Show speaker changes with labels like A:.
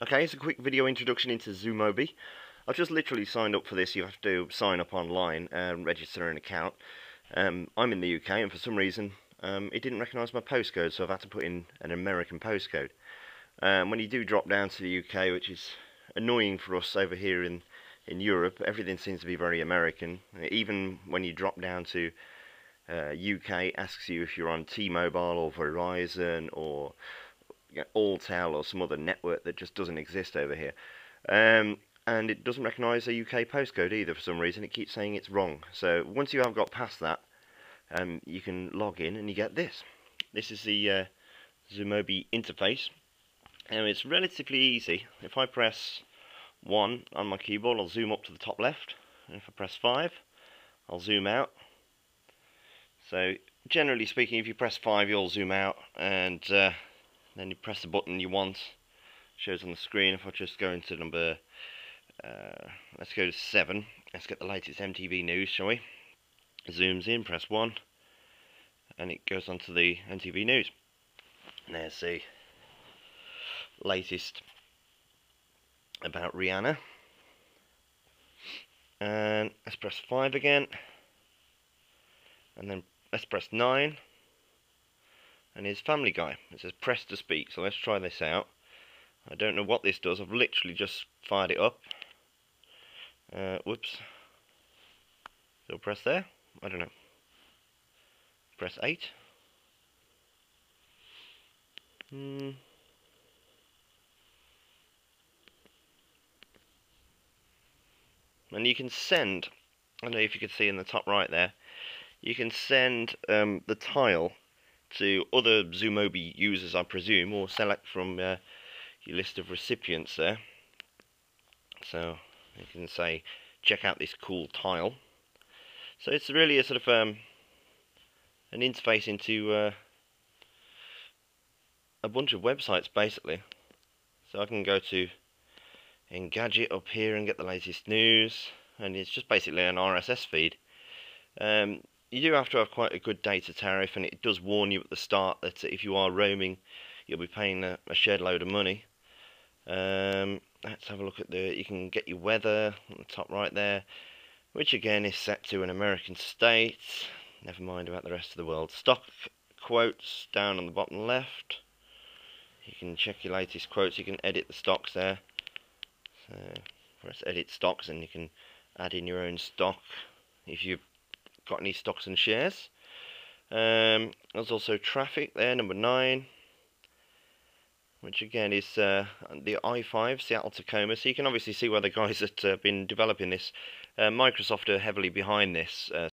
A: Okay, it's a quick video introduction into Zumobi. I've just literally signed up for this. You have to sign up online and register an account. Um, I'm in the UK and for some reason um, it didn't recognise my postcode so I've had to put in an American postcode. Um, when you do drop down to the UK, which is annoying for us over here in, in Europe, everything seems to be very American. Even when you drop down to uh, UK, asks you if you're on T-Mobile or Verizon or Alltel or some other network that just doesn't exist over here. Um, and it doesn't recognise a UK postcode either for some reason. It keeps saying it's wrong. So once you have got past that, um, you can log in and you get this. This is the uh, Zumobi interface. And it's relatively easy. If I press 1 on my keyboard, I'll zoom up to the top left. And if I press 5, I'll zoom out. So generally speaking, if you press 5, you'll zoom out. And uh, then you press the button you want. Shows on the screen. If I just go into number uh, let's go to 7 let's get the latest MTV news shall we? Zooms in press 1 and it goes on to the MTV news. And there's the latest about Rihanna. And let's press 5 again. And then let's press 9 and his Family Guy. It says press to speak, so let's try this out. I don't know what this does, I've literally just fired it up. Uh, whoops. So press there? I don't know. Press 8. Hmm. And you can send, I don't know if you can see in the top right there, you can send um, the tile to other Zumobi users, I presume, or select from uh, your list of recipients there. So you can say, check out this cool tile. So it's really a sort of um, an interface into uh, a bunch of websites, basically. So I can go to Engadget up here and get the latest news, and it's just basically an RSS feed. Um, you do have to have quite a good data tariff, and it does warn you at the start that if you are roaming, you'll be paying a, a shed load of money. Um, let's have a look at the. You can get your weather on the top right there, which again is set to an American state. Never mind about the rest of the world. Stock quotes down on the bottom left. You can check your latest quotes. You can edit the stocks there. So press edit stocks, and you can add in your own stock if you got any stocks and shares. Um, there's also traffic there, number nine, which again is uh, the i5 Seattle Tacoma. So you can obviously see where the guys that have been developing this. Uh, Microsoft are heavily behind this, uh,